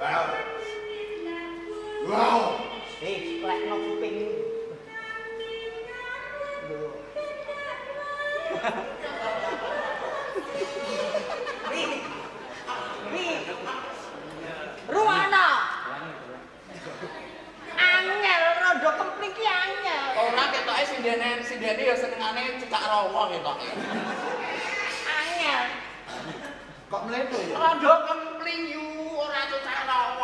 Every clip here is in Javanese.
Wow. Wow. Eh, lekno kuping. Lho. Ri. Ri. Ruwana. Angel rondo kempling ki angel. Ora ketoke sindene sindene ya senengane cekak rawa ketoke. Angel. Kok mlebu ya? Rondo kempling yu ora cekak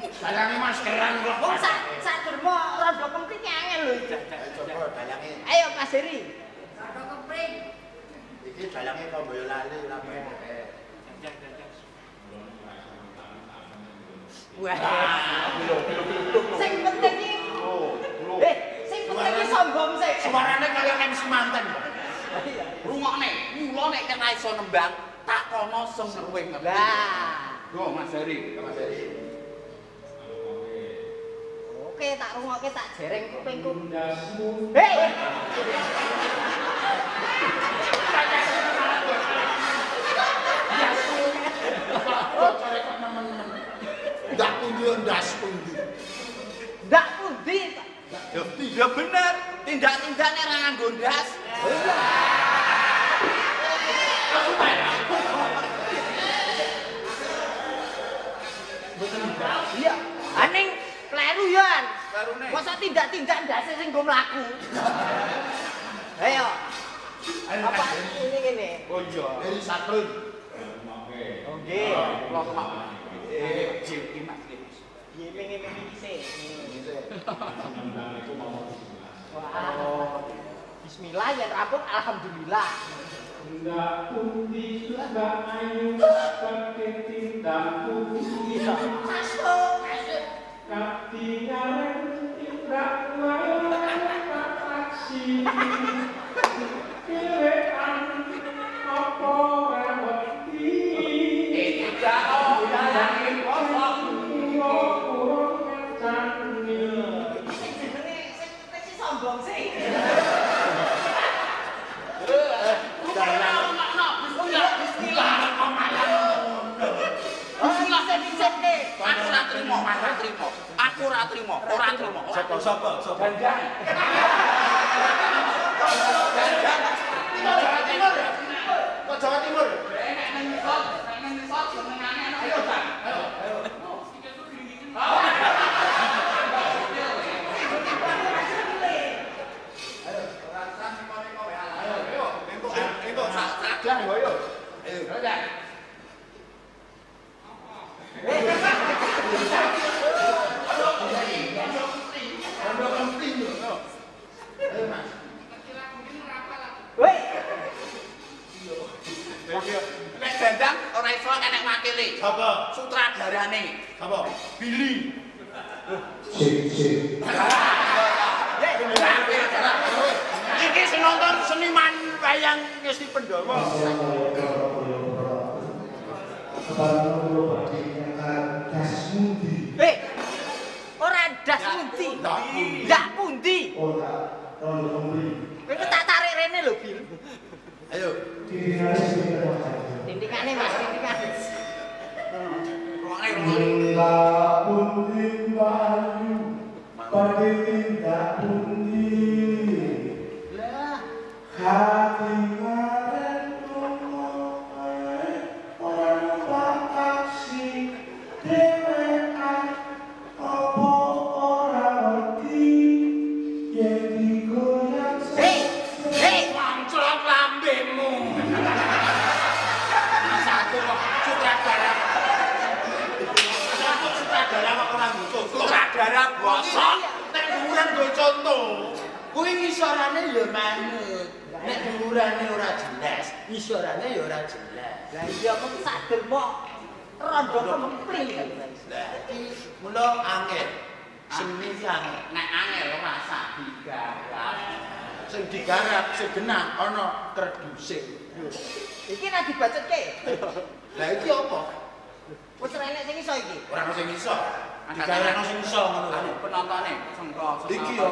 Dalange maskeran kok. Wong sak sak dermo rondo kempling ki angel lho. coba dalange. Ayo Mas Heri. Iki dalange kok boyo lali ora penek. Wah. Sing penting iki Oh, lho. eh sing penting iki sombong sik. Suarane kaya MC manten. Rungokne, mula nek kena iso nembang, tak kono semruwe ngerti. Lah. Go Mas Heri. Mas Heri. Oke, tak rungokke tak jereng kupingku. Hei. Ndak pundi ndas pundi. Ndak pundi. Ya, ya bener, tindak-tindak nek ra nganggo ndas. Iya. Aning kleru yan. Klarune. Masa tindak-tindak ndase sing go mlaku. Ayo. Apa ini ngene? Oh iya. Dari satrun. Oh nggih. Kula. Eh, jil iki sik. Oh. Wah. Bismillah ya rambut alhamdulillah. Enggak pundi enggak ayu pakai Iya. Masuk. Katingan tidak wae pak taksi Kilean apa reweti Eh, tidak oh, dalange kosong. Iyo kurang ngecani Sing jenenge sing penting sih sombong sih. Oh, bisa dicek nih. Aku ora trimo, ora trimo. Aku ora trimo, ora trimo. Sapa sapa sapa? Jangan. Jangan. Jawa Timur. Kok Jawa Timur? Nek nang ngisor, nek nang ngisor senengane ana ayo, Bang. Ayo. Entuk entuk sak kadang wae yo. Ayo. Rondo kempling yo. Ayo Mas. Woi, Nek dandang ora iso enek wakile. Sapa? Sutradarane. Sapa? Billy. Iki sing nonton seniman wayang Ngesti Pendowo. hei. Ora das pundi. Ndak pundi. Ndak pundi. Kowe tak tarik rene lho, Bil. Ayo. Tindikane Mas, tindikane. Rungokne rungokne. Kuwi ngisorane ya manut. Nek dhuwurane ora jelas, ngisorane ya ora jelas. Lah iya mung sak dermo rondo kempling. Lah iki mula angel. Seni iki angel. Nek angel ora sak digarap. sing digarap genah ana kreduse. Iki nek dibacetke. Lah iki apa? Wis ora enek sing iso iki. Ora ono sing iso. Digarap ono sing iso ngono penontonnya sengko Iki yo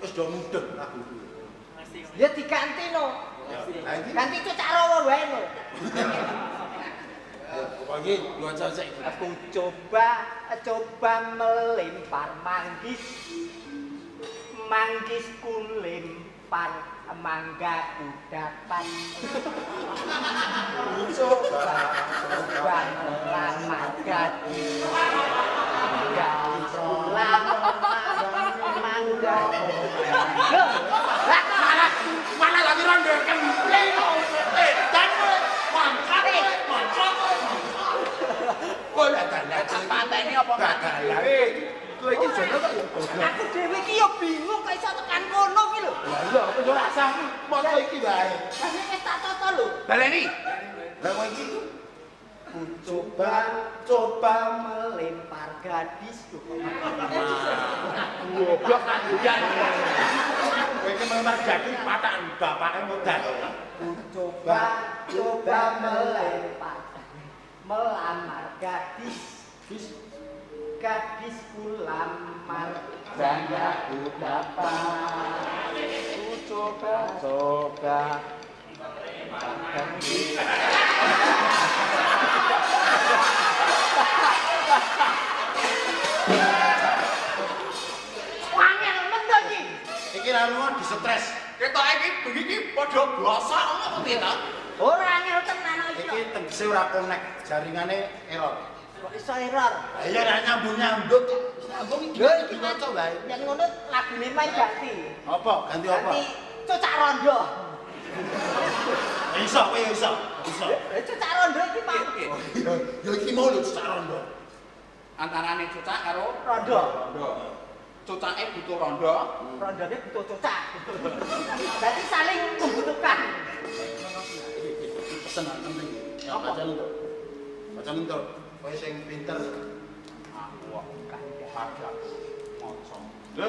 wis do mudeng lagu iki. Ya diganti no. Ganti cocak rawa wae no. aja sik iki. Aku coba coba melempar manggis manggis ku lempar mangga udapan coba coba melamar gadis gadis lamar mangga Loh, lah kok malah Mana lagi rondo kempleng. Eh, dan mantap, mantap. Kok lah dalan. Pateni apa enggak? Dalan. Kowe iki jono kok ya. aku dhewe iki yo bingung kok iso tekan kono iki lho Lah iya, aku yo rasa moto iki wae. Tapi wis tak toto lho. Baleni. Lah kowe iki Ku coba coba melempar gadisku. goblok kan hujan. Kowe iki memang jadi patan bapake modal. Ku coba coba melempar melamar gadis Wis gadisku lamar dan aku dapat ku coba coba gadis Wangel men to iki. iki ra lunga disetres. Ketok iki bengi iki padha blosok ngono piye to? Ora angel tenan iki. Iki tegese ora connect, jaringane error. Iso error? Lah iya ra nyambung-nyambung. Nyambung iki maca wae. Yang ngono lagune main ganti. Apa? Ganti apa? Ganti cocak rondo. Iso kowe iso. Iso. Eh cocak rondo iki mau. Piye? Ya ya iki mau lho cak rondo. Antarane cucak karo Rondo. cucake butuh rondo. Rondone butuh cocak. Berarti saling membutuhkan. Pesen penting. Ya baca lu. Baca lu tuh. Kowe sing pinter. Aku kok padha maca. Ya.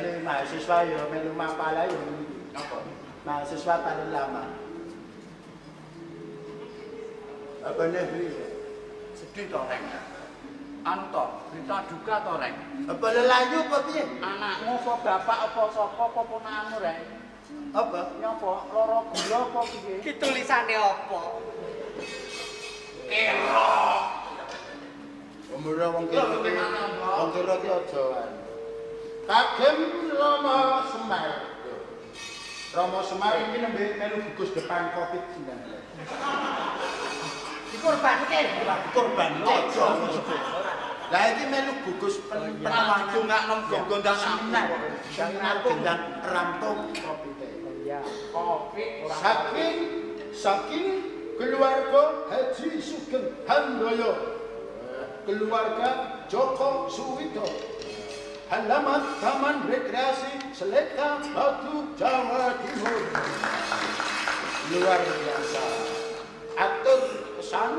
Bolak-balik mahasiswa ya melu mapala ya ngene iki. Apa? Mahasiswa paling lama. Apa nih? Sedih to, Reng. Anu to, berita duka to, Reng. Apa lelayu apa piye? Anakmu apa bapak apa sapa apa ponakmu, Reng? Apa? Nyapa lara gula apa piye? Ki tulisane apa? Kero. Umure wong kira Mbak? wong kira ki aja. Kagem Rama Semar. Rama Semar iki nembe melu gugus depan Covid-19. Dikorbanke. Korban aja. Lah iki melu gugus pen- Penawang dongak nom gondang seminar. seminar. Seminar gendang rampung Covid. Covid Saking saking keluarga Haji Sugeng Handoyo keluarga Joko Suwito halaman Taman Rekreasi Seleka Batu Jawa Timur luar biasa atur pesan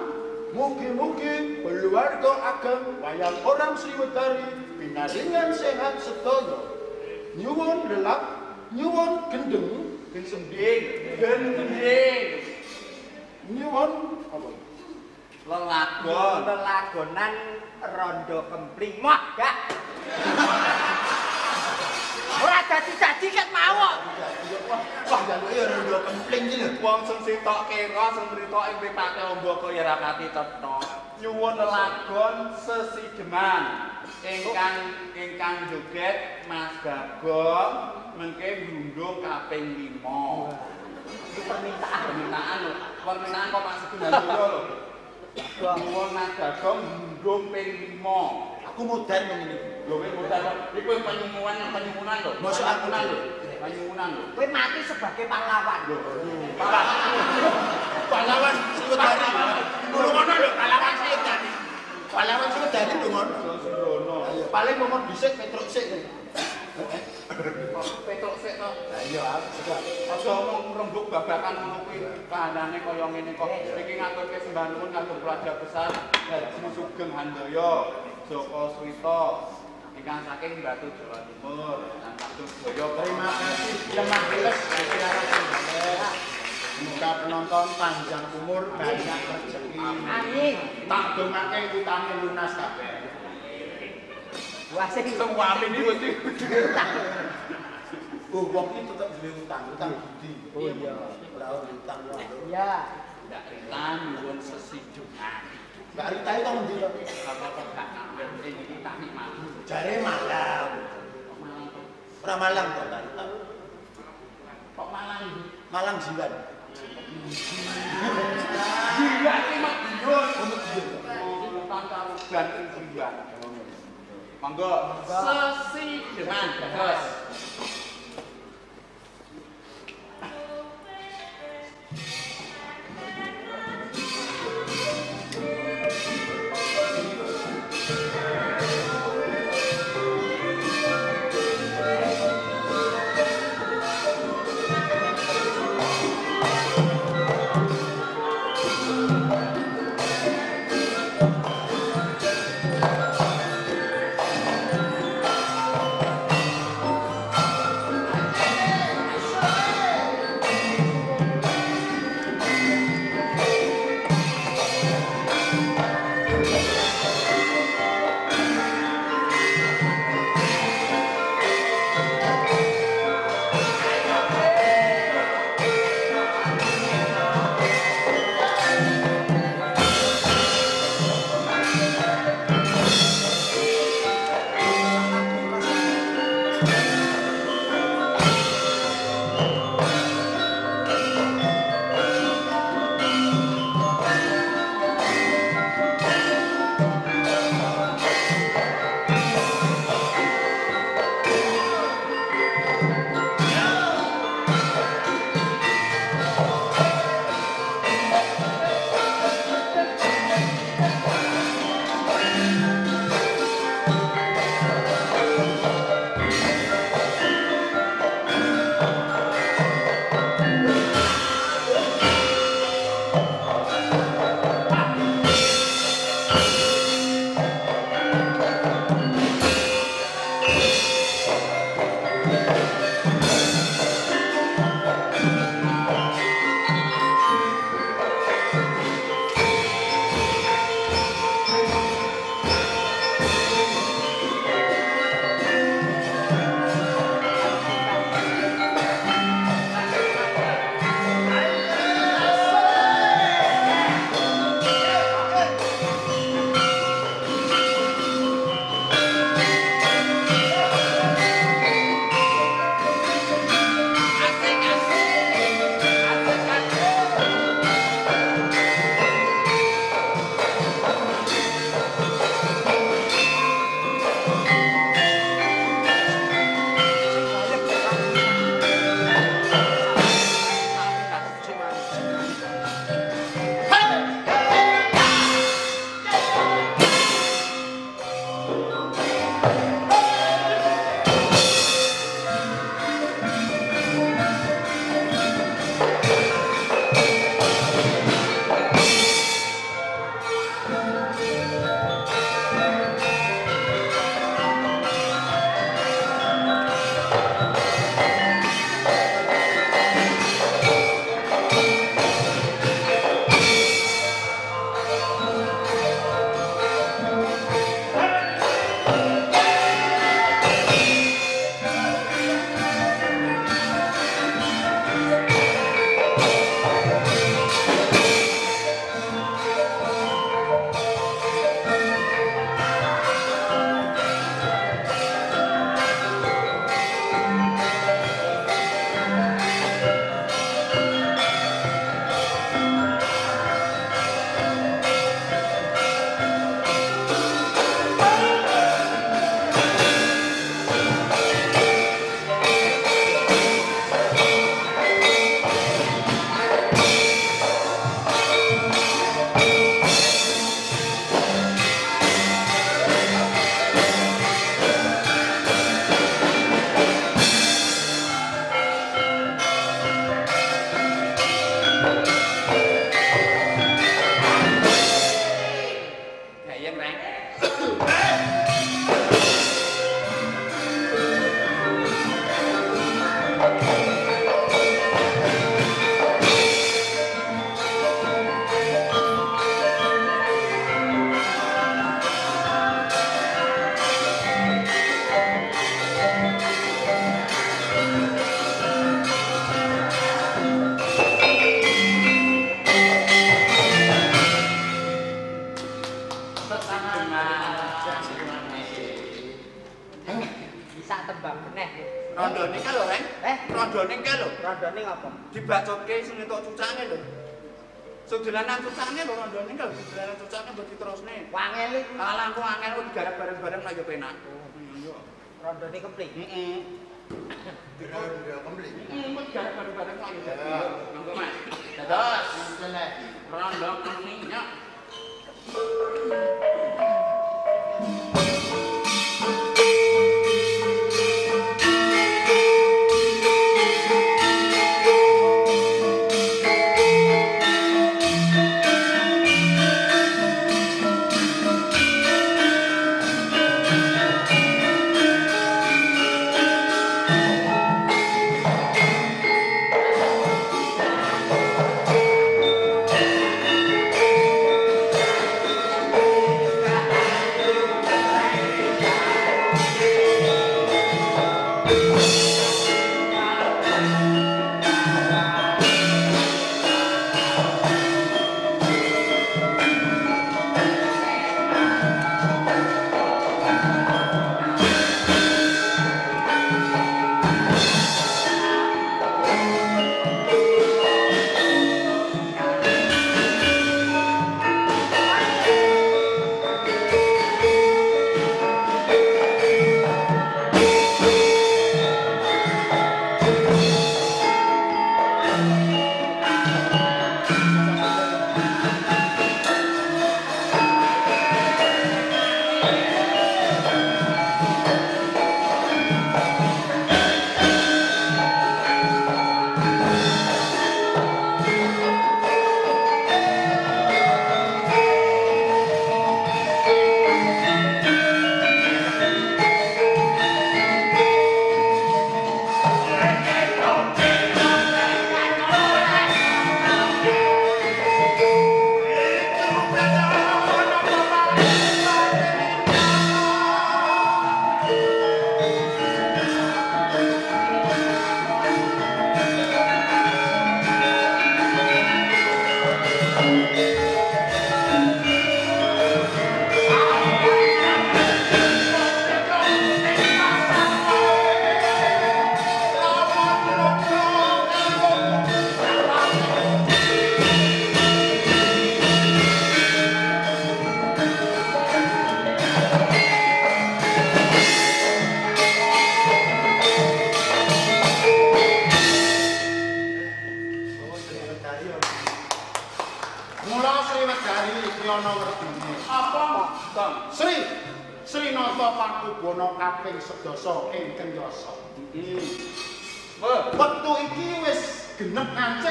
mugi-mugi keluarga ageng wayang orang Sriwedari pinaringan sehat sedaya nyuwun lelak nyuwun gendeng gendeng. Gendeng. nyuwun apa Lelagon. Lelagonan rondo kempling mah gak. Ora dadi-dadi ket mau. kok. Wah, jaluk ya rondo kempling iki lho. Wong sing sitok kira sing mritok ing mripate ombaka ya ra pati tetho. Nyuwun lelagon sesideman ingkang ingkang joget Mas Gagong mengke ndundung kaping 5. Iki permintaan. Permintaan lho, permintaan kok Mas Gunandura lho. Mas Gagong ndundung ping 5. Aku modern ngene iki. Lho kowe modal iku penyumunan penyumunan lho. Masuk aku dulu. lho. Penyumunan lho. Kowe mati sebagai pahlawan. Pak. Sukadari. Ngono lho pahlawan setan. Pahlawan Sukadari lho ngono. Paling momon dhisik Petruk sik. Rembug babakan ngono kuwi kahanane kaya ngene kok. Iki ngaturke sembah nuwun kagem keluarga besar Haji Sugeng Handoyo, Joko Swito, ingkang saking Batu Jawa Timur dan Batu Boyo. Terima kasih lemah sembah. Semoga penonton panjang umur, banyak rezeki. Amin. Tak dongake utange lunas kabeh. Wah sing Semua amin iki Oh, wong iki tetep duwe utang, utang budi. Oh iya. Ora utang wae. Iya. ndak ritan nyuwun sesidungan. Mbak Rita itu ngendi to? Apa kok gak ngambil iki tak nikmat. Jare Malang. Ora Malang to, Mbak Rita. Kok malang iki? Malang Jiwan. Gila iki mak biyon. Oh, Medion. Oh, tanpa uban jiwan. Monggo sesideman, Bos. Dolanan cucake lho rondone kalau dolanan cucake mbok diterusne. Wangel iki. Alah aku angel kok digarap bareng-bareng lagi penak. Iya. Rondone keplik. Heeh. kembali. Heeh, kok digarap bareng-bareng lagi dadi. Monggo Mas. Dados rondo keninya. Mula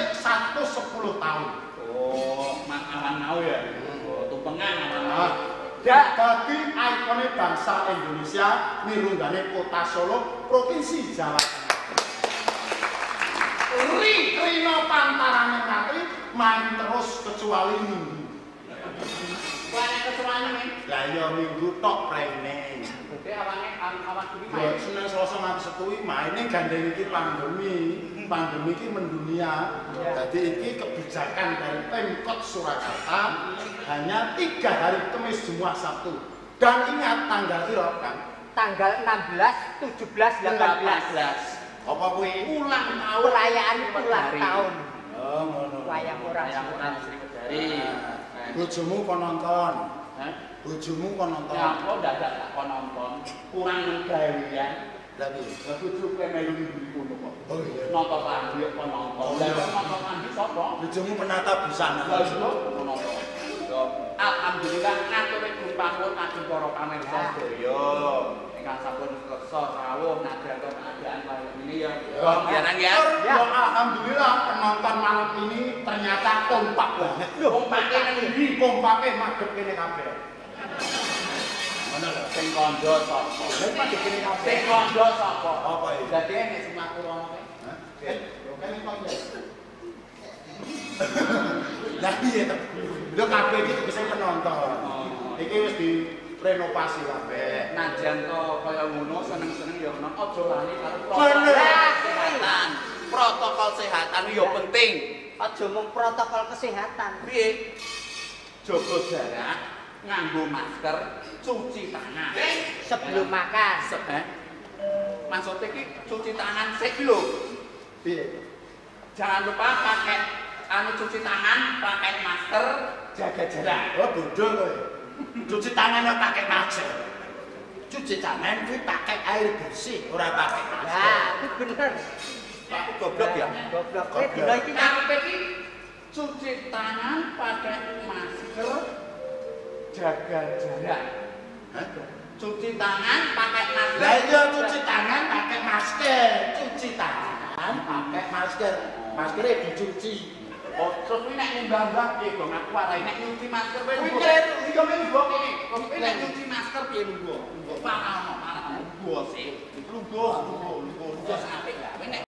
ngancik 110 taun. Oh, mak awan mau ya. Oh, tumpengan awan mau. Nah, Ya, dadi ikone bangsa Indonesia mirunggane kota Solo, Provinsi Jawa Tengah. Ri Rino pantarane katri main terus kecuali minggu. Lah ya minggu tok prene. Oke, awannya awan kuwi Ya main. Senin Selasa nganti Setu iki maine gandeng iki pandemi. Pandemi iki mendunia. Jadi iki kebijakan dari Pemkot Surakarta hanya tiga hari Kamis Jumat Sabtu. Dan ingat tanggal piro kan? Tanggal 16, 17, 18. Apa kuwi? Ulang tahun Perayaan ulang tahun. Oh, ngono. Wayang orang Yang semua. orang Sri Wedari. Bojomu kon nonton. Hah? Bojomu kon nonton. Ya apa dadak tak kon nonton? Kurang menggawean. Lah piye? Lah bojoku melu ngibuli kono kok. Oh iya. Nonton lagi kok nonton. Oh, Lah nonton lagi sapa? Bojomu penata busana. Lah iya kok nonton. Alhamdulillah ngatur ibu pamur kagem para pamirsa sedaya. Ingkang sampun kersa rawuh nadyan ini ya. Wong biaran ya. Ya. Alhamdulillah penonton malam ini ternyata kompak banget. Kompake nang ndi? Kompake madhep kene kabeh. Mana lho? Sing kandha sapa? Lha madhep kene kabeh. Sing kandha sapa? Apa iki? Dadi nek semaku rono kae. Hah? Lho iki kok ya. Lah piye to? Lho kabeh iki tegese penonton. Iki wis di renovasi kabeh. Najan to kaya ngono seneng-seneng ya ono aja lali karo protokol kesehatan. Protokol kesehatan ya penting. Aja mung protokol kesehatan. Piye? Jaga jarak, nganggo masker, cuci tangan. Sebelum makan. Se- eh? Maksudnya ki cuci tangan sik lho. Piye? jangan lupa pakai anu cuci tangan, pakai masker, jaga jarak. Oh, bodoh kowe. Cuci tangan ora pakai masker. Cuci tangan kuwi pakai air bersih, ora pakai masker. Lah, itu bener. Aku goblok ya. Goblok. Kowe dina iki Karepe iki cuci tangan pakai masker, jaga jarak. Hah? Cuci tangan pakai masker. Lah iya cuci tangan pakai masker, cuci tangan pakai masker. Maskernya dicuci. Terus kuwi nek nyembah-mbah piye, Gong? Aku warai nek nyuci masker kowe. Kuwi lungguh. kleru, iya men mbok Kowe kowe nek nyuci masker piye lungguh? Lungguh parah, parah. Lungguh sih. Lungguh, lungguh, lungguh. Lungguh sampe gawe nek